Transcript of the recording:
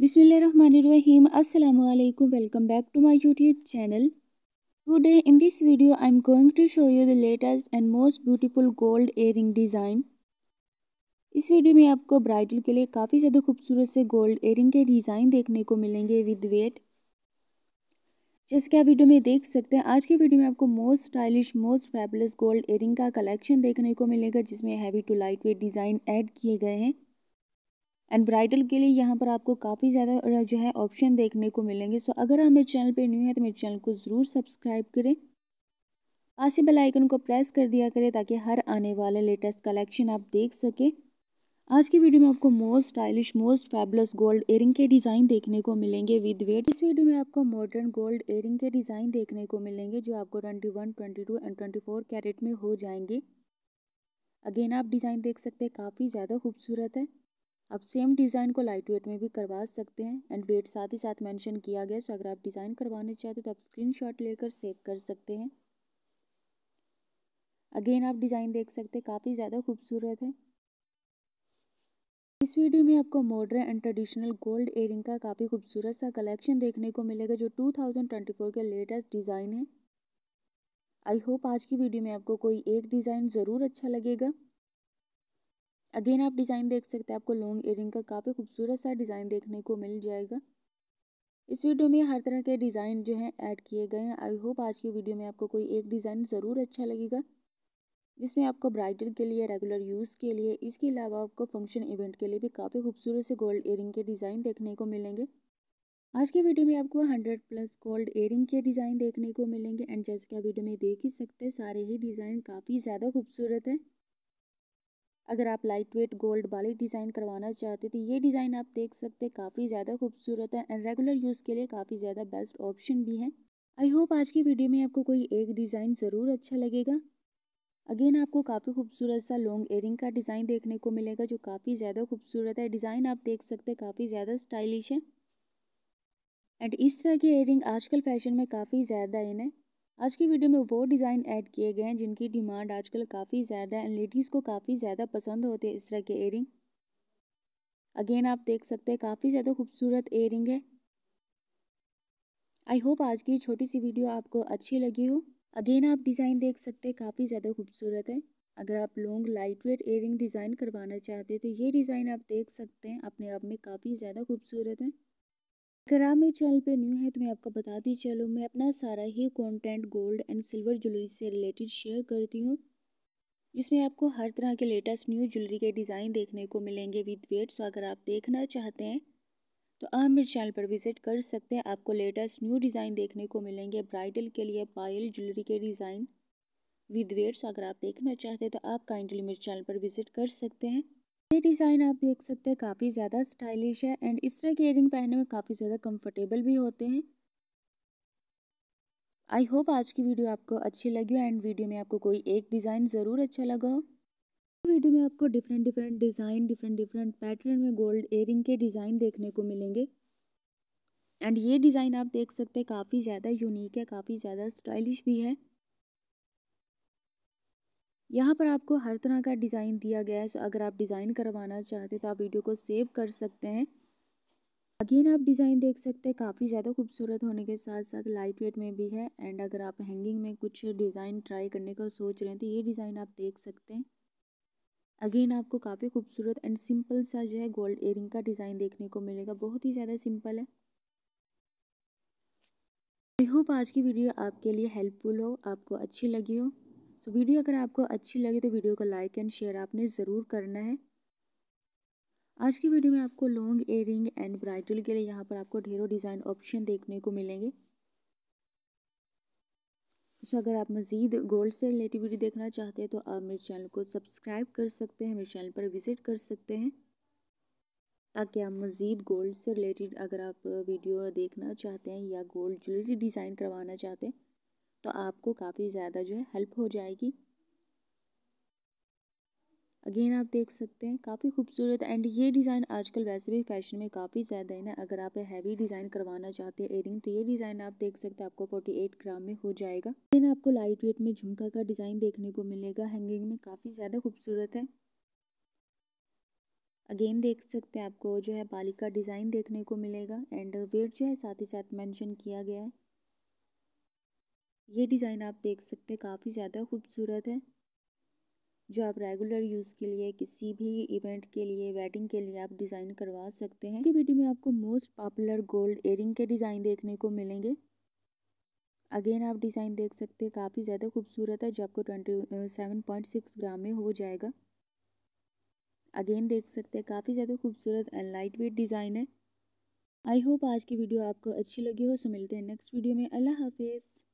बिस्मिल्लाहिर्रहमानिर्रहीम अस्सलाम welcome back to my YouTube channel today in this video I am going to show you the latest and most beautiful gold earring design इस video में आपको bridal के लिए काफ़ी ज़्यादा खूबसूरत से गोल्ड एयरिंग के डिज़ाइन देखने को मिलेंगे विद वेट जैसे कि आप वीडियो में देख सकते हैं, आज की वीडियो में आपको most stylish most fabulous gold earring का कलेक्शन देखने को मिलेगा, जिसमें heavy to light weight design add किए गए हैं। एंड ब्राइडल के लिए यहाँ पर आपको काफ़ी ज़्यादा जो है ऑप्शन देखने को मिलेंगे। सो अगर मेरे चैनल पे न्यू है तो मेरे चैनल को ज़रूर सब्सक्राइब करें। पास ही बेल आइकन को प्रेस कर दिया करें ताकि हर आने वाला लेटेस्ट कलेक्शन आप देख सकें। आज की वीडियो में आपको most stylish most fabulous gold earring के डिज़ाइन देखने को मिलेंगे विद वेट इस वीडियो में आपको मॉडर्न गोल्ड एयरिंग के डिज़ाइन देखने को मिलेंगे जो आपको 21, 22 एंड 24 कैरेट में हो जाएँगे। अगेन आप डिज़ाइन देख सकते हैं काफ़ी ज़्यादा खूबसूरत है। आप सेम डिज़ाइन को लाइट वेट में भी करवा सकते हैं एंड वेट साथ ही साथ मेंशन किया गया सो अगर आप डिज़ाइन करवाना चाहते हो तो आप स्क्रीनशॉट लेकर सेव कर सकते हैं। अगेन आप डिज़ाइन देख सकते हैं, काफ़ी ज़्यादा खूबसूरत है। इस वीडियो में आपको modern and traditional gold earring का काफ़ी खूबसूरत सा कलेक्शन देखने को मिलेगा, जो 2024 के लेटेस्ट डिज़ाइन है। आई होप आज की वीडियो में आपको कोई एक डिज़ाइन ज़रूर अच्छा लगेगा। अगेन, आप डिज़ाइन देख सकते हैं। आपको लॉन्ग एयरिंग का काफ़ी खूबसूरत सा डिज़ाइन देखने को मिल जाएगा। इस वीडियो में हर तरह के डिज़ाइन जो हैं, ऐड किए गए हैं। आई होप आज की वीडियो में आपको कोई एक डिज़ाइन ज़रूर अच्छा लगेगा, जिसमें आपको ब्राइडल के लिए, रेगुलर यूज़ के लिए, इसके अलावा आपको फ़ंक्शन इवेंट के लिए भी काफ़ी खूबसूरत से गोल्ड एयरिंग के डिज़ाइन देखने को मिलेंगे। आज के वीडियो में आपको 100 प्लस गोल्ड एयरिंग के डिज़ाइन देखने को मिलेंगे। एंड जैसे कि आप वीडियो में देख ही सकते हैं, सारे ही डिज़ाइन काफ़ी ज़्यादा खूबसूरत है। अगर आप लाइट वेट गोल्ड वाले डिज़ाइन करवाना चाहते तो ये डिज़ाइन आप देख सकते हैं, काफ़ी ज़्यादा खूबसूरत है एंड रेगुलर यूज़ के लिए काफ़ी ज़्यादा बेस्ट ऑप्शन भी है। आई होप आज की वीडियो में आपको कोई एक डिज़ाइन ज़रूर अच्छा लगेगा। अगेन आपको काफ़ी खूबसूरत सा लॉन्ग एयरिंग का डिज़ाइन देखने को मिलेगा, जो काफ़ी ज़्यादा खूबसूरत है। डिज़ाइन आप देख सकते हैं, काफ़ी ज़्यादा स्टाइलिश है। एंड इस तरह के एयरिंग आजकल फ़ैशन में काफ़ी ज़्यादा इन है आज की वीडियो में वो डिज़ाइन ऐड किए गए हैं जिनकी डिमांड आजकल काफ़ी ज़्यादा है। लेडीज़ को काफ़ी ज़्यादा पसंद होते हैं इस तरह के एयरिंग अगेन आप देख सकते हैं, काफ़ी ज़्यादा खूबसूरत एयरिंग है। आई होप आज की छोटी सी वीडियो आपको अच्छी लगी हो। अगेन आप डिज़ाइन देख सकते हैं, काफ़ी ज़्यादा खूबसूरत है। अगर आप long light weight earring design करवाना चाहते हैं तो ये डिज़ाइन आप देख सकते हैं, अपने आप में काफ़ी ज़्यादा खूबसूरत है। अगर आप मेरे चैनल पे न्यू है तो मैं आपको बताती चलूँ। मैं अपना सारा ही content gold and silver jewellery से रिलेटेड शेयर करती हूँ, जिसमें आपको हर तरह के लेटेस्ट न्यू ज्वेलरी के डिज़ाइन देखने को मिलेंगे विद वेट सो अगर आप देखना चाहते हैं तो आप मेरे चैनल पर विज़िट कर सकते हैं। आपको लेटेस्ट न्यू डिज़ाइन देखने को मिलेंगे ब्राइडल के लिए पायल ज्वेलरी के डिज़ाइन विद वेट्स अगर आप देखना चाहते हैं तो आप काइंडली मेरे चैनल पर विज़िट कर सकते हैं। ये डिज़ाइन आप देख सकते हैं काफ़ी ज़्यादा स्टाइलिश है एंड इस तरह के इयरिंग पहनने में काफ़ी ज़्यादा कंफर्टेबल भी होते हैं। आई होप आज की वीडियो आपको अच्छी लगी हो एंड वीडियो में आपको कोई एक डिज़ाइन ज़रूर अच्छा लगा हो। वीडियो में आपको different different design, different different pattern में गोल्ड एयरिंग के डिज़ाइन देखने को मिलेंगे। एंड ये डिज़ाइन आप देख सकते हैं काफ़ी ज़्यादा यूनिक है, काफ़ी ज़्यादा स्टाइलिश भी है। यहाँ पर आपको हर तरह का डिज़ाइन दिया गया है, सो अगर आप डिज़ाइन करवाना चाहते हैं तो आप वीडियो को सेव कर सकते हैं। अगेन आप डिज़ाइन देख सकते हैं, काफ़ी ज़्यादा खूबसूरत होने के साथ साथ लाइट वेट में भी है एंड अगर आप हैंगिंग में कुछ डिज़ाइन ट्राई करने का सोच रहे हैं तो ये डिज़ाइन आप देख सकते हैं। अगेन आपको काफ़ी खूबसूरत एंड सिंपल सा जो है गोल्ड एयरिंग का डिज़ाइन देखने को मिलेगा, बहुत ही ज़्यादा सिंपल है। आई होप आज की वीडियो आपके लिए हेल्पफुल हो, आपको अच्छी लगी हो। तो वीडियो अगर आपको अच्छी लगे तो वीडियो को लाइक एंड शेयर आपने ज़रूर करना है। आज की वीडियो में आपको लॉन्ग एयरिंग एंड ब्राइडल के लिए यहाँ पर आपको ढेरों डिज़ाइन ऑप्शन देखने को मिलेंगे। सो अगर आप मज़ीद गोल्ड से रिलेटेड वीडियो देखना चाहते हैं तो आप मेरे चैनल को सब्सक्राइब कर सकते हैं, मेरे चैनल पर विज़िट कर सकते हैं। ताकि आप मज़ीद गोल्ड से रिलेटेड अगर आप वीडियो देखना चाहते हैं या गोल्ड ज्वेलरी डिज़ाइन करवाना चाहते हैं तो आपको काफ़ी ज़्यादा जो है हेल्प हो जाएगी। अगेन आप देख सकते हैं, काफ़ी खूबसूरत एंड ये डिज़ाइन आजकल वैसे भी फ़ैशन में काफ़ी ज़्यादा है ना। अगर आप हैवी डिज़ाइन करवाना चाहते हैं एयरिंग तो ये डिज़ाइन आप देख सकते हैं आपको 48 ग्राम में हो जाएगा। लेकिन आपको लाइट वेट में झुमका का डिज़ाइन देखने को मिलेगा। हैंगिंग में काफ़ी ज़्यादा खूबसूरत है। अगेन देख सकते हैं आपको जो है बाली का डिज़ाइन देखने को मिलेगा एंड वेट जो है साथ ही साथ मैंशन किया गया है। ये डिज़ाइन आप देख सकते हैं, काफ़ी ज़्यादा खूबसूरत है। जो आप रेगुलर यूज़ के लिए, किसी भी इवेंट के लिए वेडिंग के लिए आप डिज़ाइन करवा सकते हैं। की वीडियो में आपको मोस्ट पॉपुलर गोल्ड एयरिंग के डिज़ाइन देखने को मिलेंगे। अगेन आप डिज़ाइन देख सकते हैं, काफ़ी ज़्यादा खूबसूरत है, जो आपको twenty seven point six gram में हो जाएगा। अगेन देख सकते हैं, काफ़ी ज़्यादा खूबसूरत एंड लाइट वेट डिज़ाइन है। आई होप आज की वीडियो आपको अच्छी लगी हो सो मिलते हैं नेक्स्ट वीडियो में। अल्लाह हाफिज़।